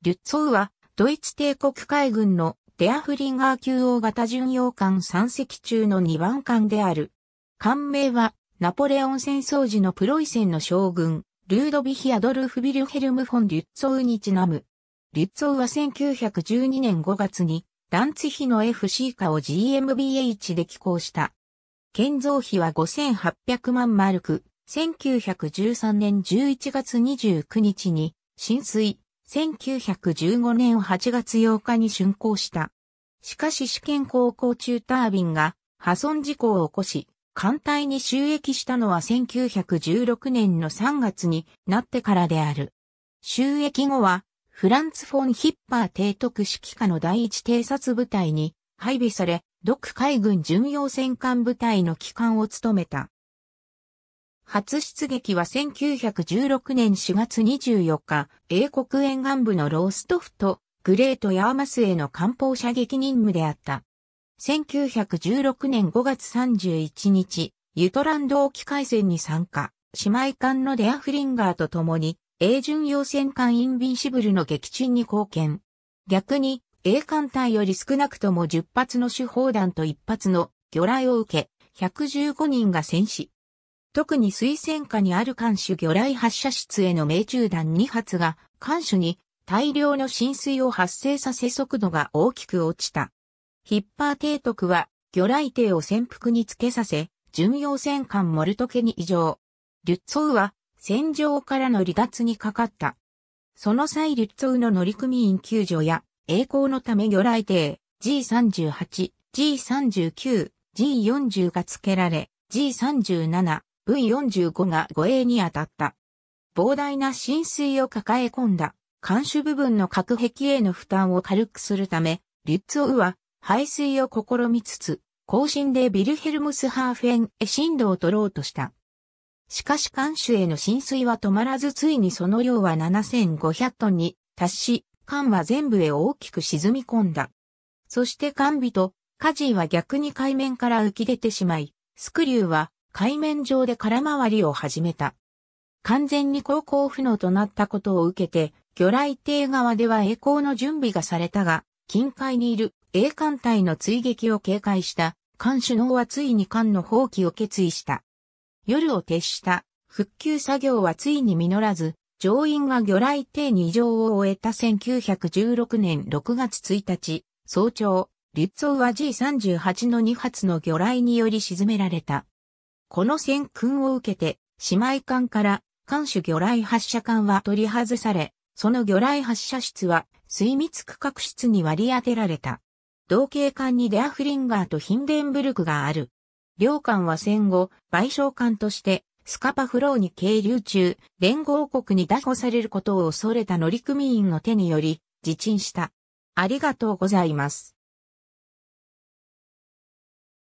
リュッツォウは、ドイツ帝国海軍のデアフリンガー級大型巡洋艦3隻中の2番艦である。艦名は、ナポレオン戦争時のプロイセンの将軍、ルードビヒ・アドルフ・ビルヘルム・フォン・リュッツォウにちなむ。リュッツォウは1912年5月に、ランツヒの FC 化を GmbH で寄港した。建造費は5800万マルク、1913年11月29日に浸水、1915年8月8日に竣工した。しかし試験航行中タービンが破損事故を起こし、艦隊に収益したのは1916年の3月になってからである。収益後は、フランツ・フォン・ヒッパー提督指揮下の第一偵察部隊に配備され、独海軍巡洋戦艦部隊の機関を務めた。初出撃は1916年4月24日、英国沿岸部のローストフとグレートヤーマスへの艦砲射撃任務であった。1916年5月31日、ユトランド沖海戦に参加、姉妹艦のデアフリンガーと共に、英巡洋戦艦インビンシブルの撃沈に貢献。逆に、英艦隊より少なくとも10発の主砲弾と1発の魚雷を受け、115人が戦死。特に水戦下にある艦首魚雷発射室への命中弾2発が、艦首に大量の浸水を発生させ速度が大きく落ちた。ヒッパー提督は、魚雷艇を潜伏につけさせ、巡洋戦艦モルトケに異常。リュッツォウは、戦場からの離脱にかかった。その際リュッツォウの乗組員救助や、栄光のため魚雷艇 G38、G39、G40 が付けられ、G37、V45 が護衛に当たった。膨大な浸水を抱え込んだ、艦首部分の隔壁への負担を軽くするため、リュッツォウは排水を試みつつ、後進でビルヘルムスハーフェンへ進路を取ろうとした。しかし艦首への浸水は止まらずついにその量は7500トンに達し、艦は全部へ大きく沈み込んだ。そして艦尾とカジーは逆に海面から浮き出てしまい、スクリューは海面上で空回りを始めた。完全に航行不能となったことを受けて、魚雷艇側では栄光の準備がされたが、近海にいる英艦隊の追撃を警戒した艦首脳はついに艦の放棄を決意した。夜を徹した復旧作業はついに実らず、乗員が魚雷艇に異常を終えた1916年6月1日、早朝、リュッは G38 の2発の魚雷により沈められた。この戦訓を受けて、姉妹艦から艦首魚雷発射艦は取り外され、その魚雷発射室は水密区画室に割り当てられた。同型艦にデアフリンガーとヒンデンブルクがある。両艦は戦後、賠償艦として、スカパフローに係留中、連合国に拿捕されることを恐れた乗組員の手により、自沈した。ありがとうございます。